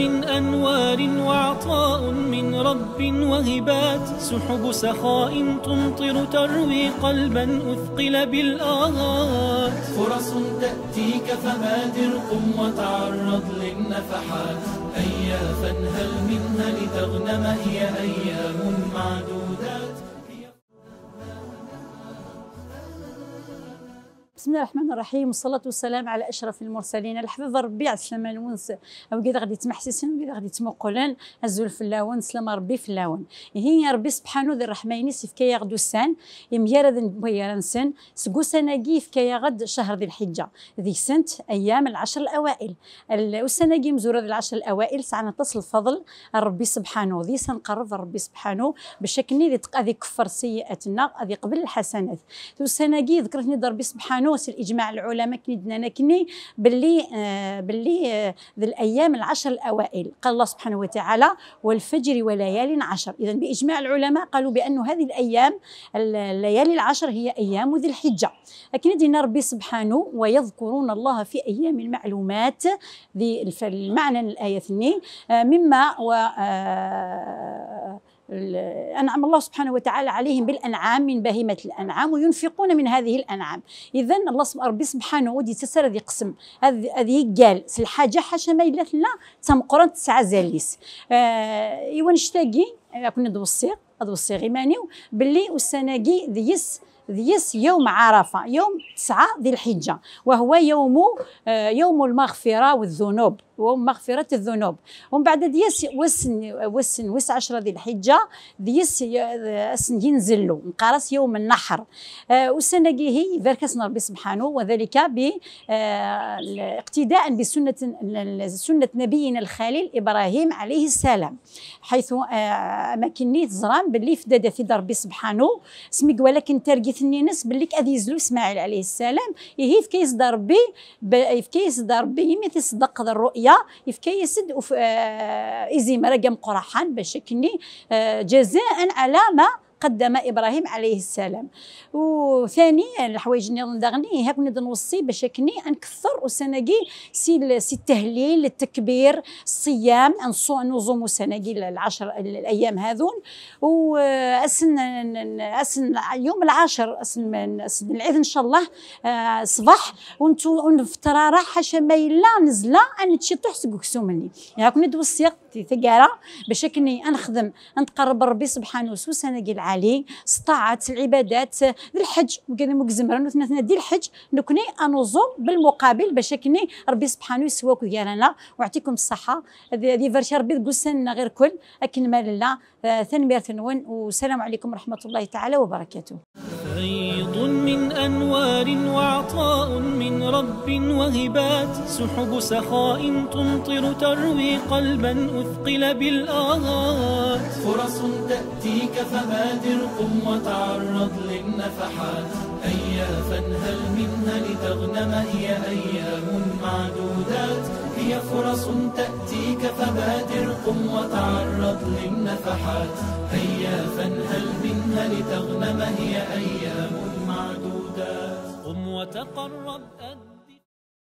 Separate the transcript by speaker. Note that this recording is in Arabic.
Speaker 1: من أنوار وعطاء من رب وهبات سحب سخاء تمطر تروي قلبا أثقل بالآهات.
Speaker 2: فرص تأتيك فبادر قم وتعرض للنفحات. هيا فانهل منها لتغنم هي أيام معدودات
Speaker 3: بسم الله الرحمن الرحيم والصلاة والسلام على أشرف المرسلين. الحفظ ربي على السلامة الونس. أو كذا غادي تمحسسين وكذا غادي تمقلن الزول في اللاون سلام ربي في اللاون هي ربي سبحانه ذي الرحمن سيفكايا غدو السان. يميار ذي نبويا نسن سقو سناقي فكايا غد شهر ذي الحجة. ذي سنت أيام العشر الأوائل. والسناقي مزورة ذي العشر الأوائل سعنا تصل الفضل. ربي سبحانه ذي سنقرب ربي سبحانه. بشكل ذي تقاذي كفر سيئاتنا ذي قبل الحسنات. والسناقي ذكرتني ربي سبحانه نوس الإجماع العلماء كني كني باللي آه باللي آه الأيام العشر الأوائل. قال الله سبحانه وتعالى والفجر وليال عشر اذا بإجماع العلماء قالوا بأن هذه الأيام الليالي العشر هي أيام ذي الحجة. لكن دينا ربي سبحانه ويذكرون الله في أيام المعلومات ذي المعنى الآية اثنين آه مما و آه أنعم الله سبحانه وتعالى عليهم بالأنعام من بهيمة الأنعام وينفقون من هذه الأنعام. إذا الله ربي سبحانه ودي تسر ذي قسم. هذه قال الحاجة حاشا ما إلا لا تمقرن تسعة زاليس آه إيوان اشتاقي كنا دوصيغ دوصيغ إيمانيو باللي والسناقي ذيس ذيس يوم عرفة يوم تسعة ذي الحجة وهو يوم آه يوم المغفرة والذنوب ومغفرة الذنوب. ومن بعد ديس وسن وسن وس عشرة ذي الحجة ديس اسن ينزلوا نقارس يوم النحر. آه والسنة هي ذكرنا ربي سبحانه وذلك ب آه اقتداء بسنة سنة نبينا الخليل إبراهيم عليه السلام حيث آه مكني زران باللي فداد في ربي سبحانه سمي ولكن ترقيت الناس باللي كادي يزلو إسماعيل عليه السلام يهي في كيس ربي في كيس ربي يمي تصدق الرؤيا يفكي يسد وف إزي مرقم قرحان بشكني جزاء على ما قدم إبراهيم عليه السلام. وثاني الحوايج اللي ندغني هاك نقدر نوصي باش كني نكثر وسناقي سي التهليل التكبير الصيام نصوم سناقي العشر الأيام هذون. واسن أسن يوم العاشر أسن أسن العيد إن شاء الله صباح. ونتو ونفترى راحه شمايلا نزلة أن تشي تحسق كسومني. هاك ندوسي ثقارة باش كني نخدم نتقرب ربي سبحانه وتعالى سناقي العالي استطاعت العبادات الحج. وكذا مكزمرا وثنا دي الحج نكوني انوزو بالمقابل باش كني ربي سبحانه يسواك ديالنا ويعطيكم الصحة. هذه فرشا ربي تقول غير كل. اكن مال الله ثنمير ثنون والسلام عليكم ورحمة الله تعالى وبركاته.
Speaker 1: فيض من أنوار وعطاء من رب وهبات سحب سخاء تمطر تروي قلبا أثقل بالآهات.
Speaker 2: فرص تأتيك فبادر قم وتعرض للنفحات. هيا فانهل منها لتغنم هي أيام معدودات؟ هي فرص تأتيك فبادر قم وتعرض للنفحات. هيا فانهل منها لتغنم هي أيام معدودات
Speaker 1: قم وتقرب